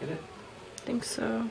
Hit it. I think so.